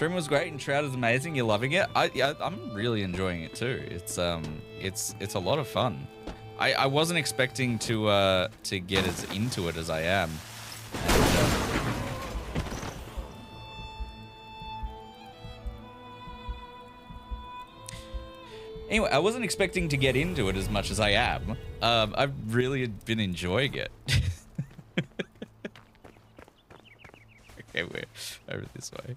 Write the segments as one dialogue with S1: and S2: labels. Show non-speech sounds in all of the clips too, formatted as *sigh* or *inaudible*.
S1: Trim was great Enshrouded is amazing. You're loving it. I I'm really enjoying it too. It's um it's it's a lot of fun. I, I wasn't expecting to uh to get as into it as I am. Anyway, I wasn't expecting to get into it as much as I am. Um, I've really been enjoying it. *laughs* okay, we're over this way.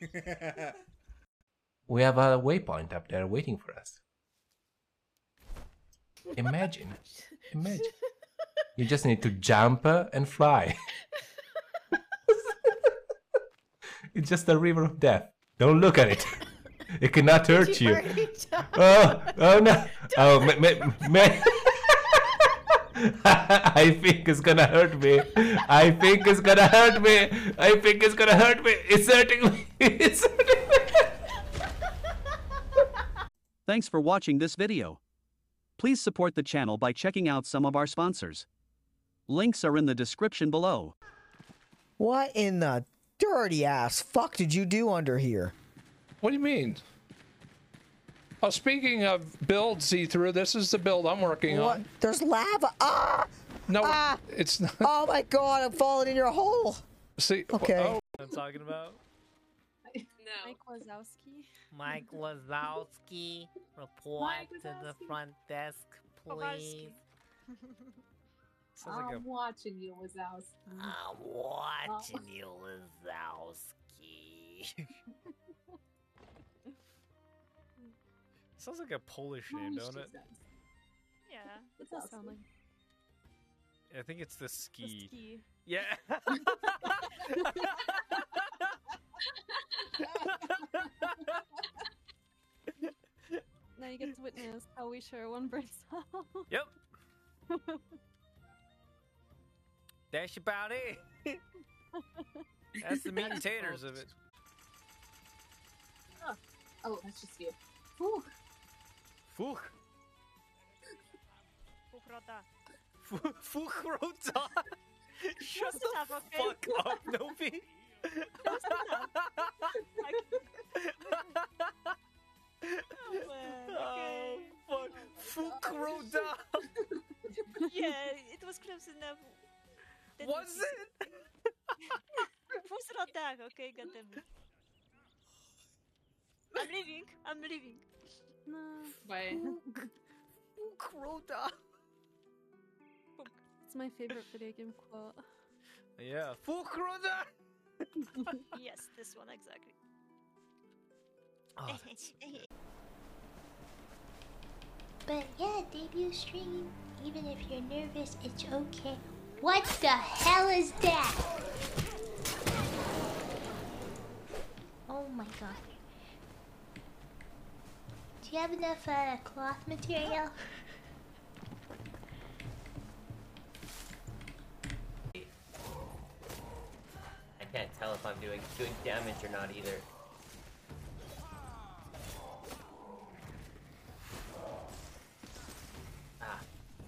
S1: *laughs*
S2: We have a waypoint up there waiting for us. Imagine. *laughs* Imagine. You just need to jump uh, and fly. *laughs* it's just a river of death. Don't look at it. It cannot hurt you. Oh, oh no. Oh, ma- ma- ma- *laughs* I think it's gonna hurt me. I think it's gonna hurt me. I think it's gonna hurt me. It's hurting me. *laughs* It's hurting me.
S3: Thanks for watching this video. Please support the channel by checking out some of our sponsors. Links are in the description below.
S4: What in the dirty ass fuck did you do under here?
S5: What do you mean? Oh, speaking of build see through, this is the build I'm working
S4: What?
S5: on.
S4: There's lava. Ah!
S5: No,
S4: Ah!
S5: it's not. *laughs*
S4: Oh my god, I'm falling in your hole.
S5: See,
S4: Okay.
S5: oh,
S6: I'm talking about
S7: No.
S8: Mike Wazowski.
S6: Mike Wazowski. Report
S7: Mike
S6: to the front desk, please.
S7: I'm watching you, Wazowski.
S6: I'm watching you, Wazowski. *laughs* Sounds like a Polish name,
S7: Polish
S6: don't it?
S7: Jesus.
S8: Yeah, it
S7: What's
S8: does sound like
S6: I think it's the
S8: the
S6: ski.
S8: ski.
S6: Yeah. *laughs* *laughs*
S8: Now you get to witness how we share one brain cell.
S6: yep. *laughs* That's about it. That's the meat and taters of it.
S7: Oh, that's just you. Whew.
S6: Fuch.
S8: Uchrota.
S6: Fu- Fuchrota. Shut the
S8: enough, okay?
S6: fuck up, Novi.
S8: Oh,
S6: fuck. Fuchrota. *laughs*
S8: yeah, it was close enough. That
S6: Was it? *laughs*
S8: Fusrotak, okay, goddammit. I'm leaving, I'm leaving. No.
S7: Bye.
S6: Fuchrota.
S8: It's my favorite video game quote.
S6: Yeah. Fuchrota. *laughs*
S8: yes, this one exactly.
S6: Oh,
S9: But yeah, debut stream, even if you're nervous, it's okay. What the hell is that? Oh my god. Do you have enough uh, cloth material?
S10: I can't tell if I'm doing good damage or not either. Ah.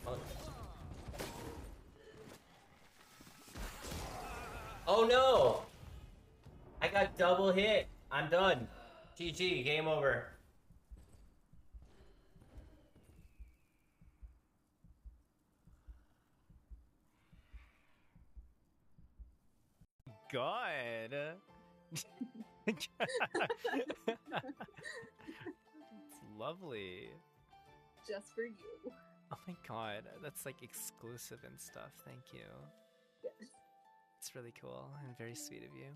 S10: Oh. Oh no! I got double hit. I'm done. GG, game over.
S6: God. it's lovely.
S7: Just for you.
S6: Oh my god, that's like exclusive and stuff. Thank you.
S7: Yes.
S6: It's really cool and very sweet of you.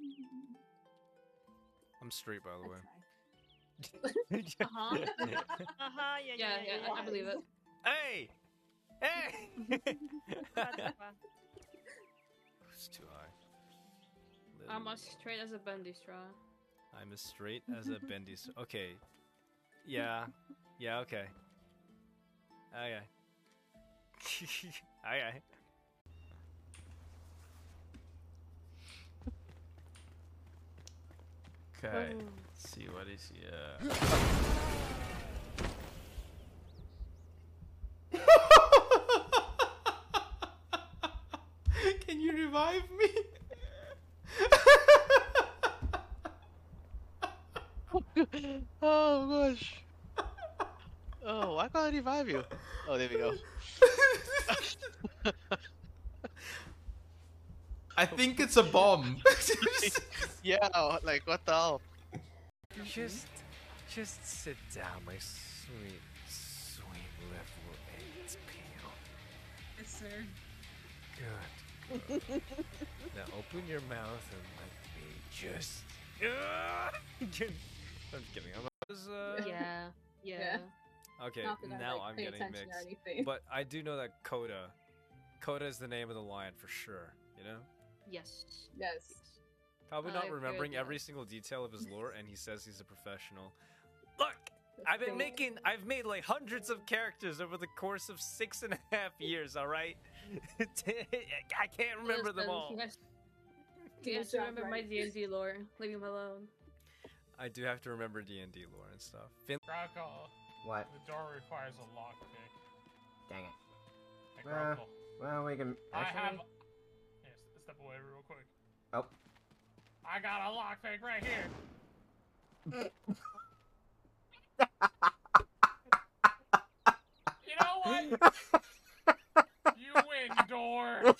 S6: *laughs* I'm straight, by the way. *laughs*
S8: Uh-huh. *laughs* Uh-huh, yeah,
S7: Yeah, yeah, I- I believe it.
S6: Hey! Hey! It's too high.
S11: I'm as straight as a bendy straw.
S6: I'm as straight as a bendy. s- *laughs* Okay. Yeah. Yeah. Okay. Okay. *laughs* okay.
S1: Okay. Let's see what is here. *laughs* Can you revive me? *laughs*
S12: oh gosh. Oh, why can't I revive you? Oh, there we go. *laughs*
S1: I think it's a bomb. *laughs*
S12: yeah, like what the hell?
S6: Just, just sit down, my sweet, sweet level eight peel.
S7: Yes, sir.
S6: Good. Now open your mouth and let me just. *laughs* I'm just kidding. I'm was, uh...
S11: Yeah, yeah.
S6: Okay,
S7: Not that I,
S6: now
S7: like,
S6: I'm getting mixed. But I do know that Coda. Coda is the name of the lion for sure. You know.
S11: Yes.
S7: Yes.
S6: Probably
S11: I've
S6: not
S11: heard
S6: remembering every single detail of his lore, and he says he's a professional. Look, I've been making, I've made like hundreds of characters over the course of six and a half years. All right, *laughs* I can't remember them all.
S11: He has,
S7: Good
S11: he to
S7: job,
S11: remember my? D and D lore. Leave him alone.
S6: I do have to remember D and D lore and stuff. Fin-
S13: Grackle,
S10: What?
S13: the door requires a lockpick.
S10: Dang it.
S13: Hey,
S10: Well, well, we can
S13: I
S10: actually.
S13: have. Yes, step away real quick.
S10: Oh.
S13: I got a lockpick right here. *laughs* *laughs* you know what? you win, door.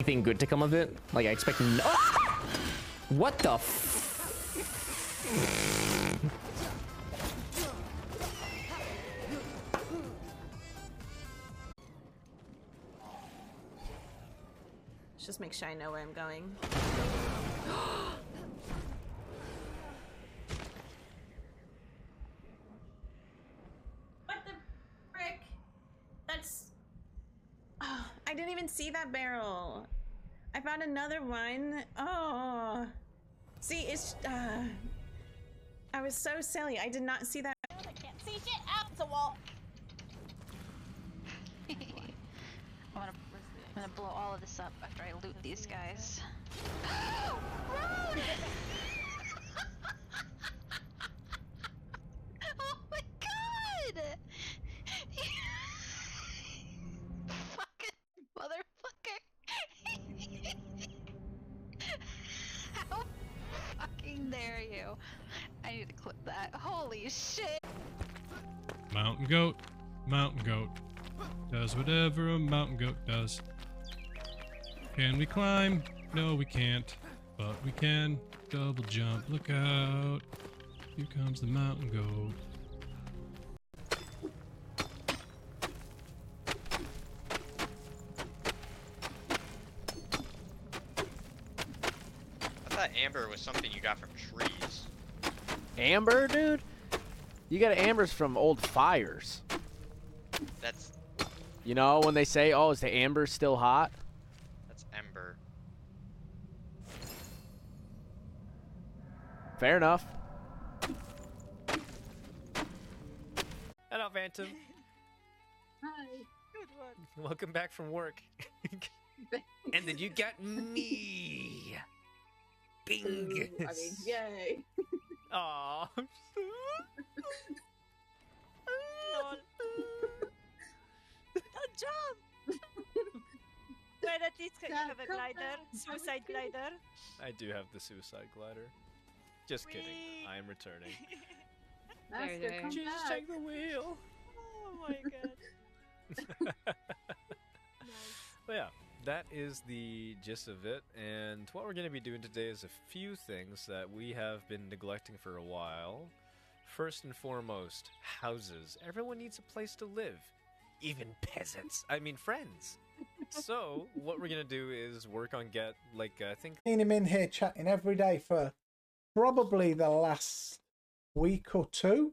S14: Anything good to come of it? Like I expect no. *gasps* What the? F-
S15: Just make sure I know where I'm going. *gasps* what the frick? That's. Oh, I didn't even see that barrel. I found another one. Oh. See, it's. Uh, I was so silly. I did not see that.
S9: I can't see shit out. It's a wall.
S16: I'm gonna, I'm gonna blow all of this up after I loot these guys. *laughs* oh my god! *laughs* Fucking motherfucker! *laughs* How fucking dare you? I need to clip that. Holy shit!
S17: Mountain goat, mountain goat, does whatever a mountain goat does. Can we climb? No, we can't. But we can double jump. Look out. Here comes the mountain goat.
S18: I thought amber was something you got from trees.
S19: Amber, dude? You got ambers from old fires.
S18: That's
S19: You know, when they say, oh, is the amber still hot?
S18: That's ember.
S19: Fair enough.
S6: Hello, Phantom. *laughs*
S7: Hi.
S11: Good one.
S6: Welcome back from work. *laughs* and then you got me. Bing. *laughs*
S7: Ooh, I mean, yay.
S6: Aw.
S8: Don't well, at least you have a glider, suicide glider.
S6: I do have the suicide glider. Just kidding. I am returning. *laughs*
S7: Master,
S11: there.
S7: come
S6: Just
S7: back.
S6: take the wheel.
S8: Oh my god. *laughs*
S6: But yeah, that is the gist of it. And what we're going to be doing today is a few things that we have been neglecting for a while. First and foremost, houses. Everyone needs a place to live. Even peasants. I mean, friends. So what we're gonna do is work on get like I think
S20: Seen him in here chatting every day for probably the last week or two.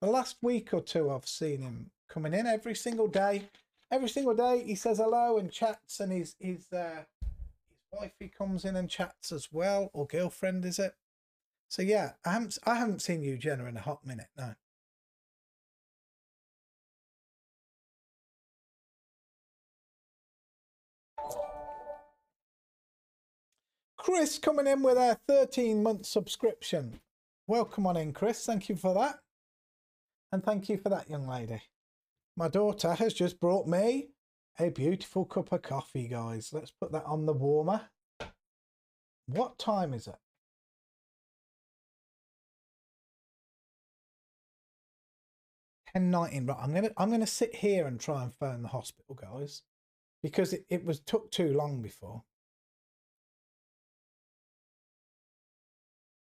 S20: The last week or two, I've seen him coming in every single day. Every single day, he says hello and chats, and his his uh, his wifey comes in and chats as well, or girlfriend, is it? So yeah, I haven't I haven't seen you, Jenna, in a hot minute. No. Chris coming in with a 13 month subscription. Welcome on in, Chris. Thank you for that. And thank you for that, young lady. My daughter has just brought me a beautiful cup of coffee, guys. Let's put that on the warmer. What time is it? Ten nineteen. Right, I'm gonna I'm gonna sit here and try and phone the hospital, guys, because it, it was took too long before.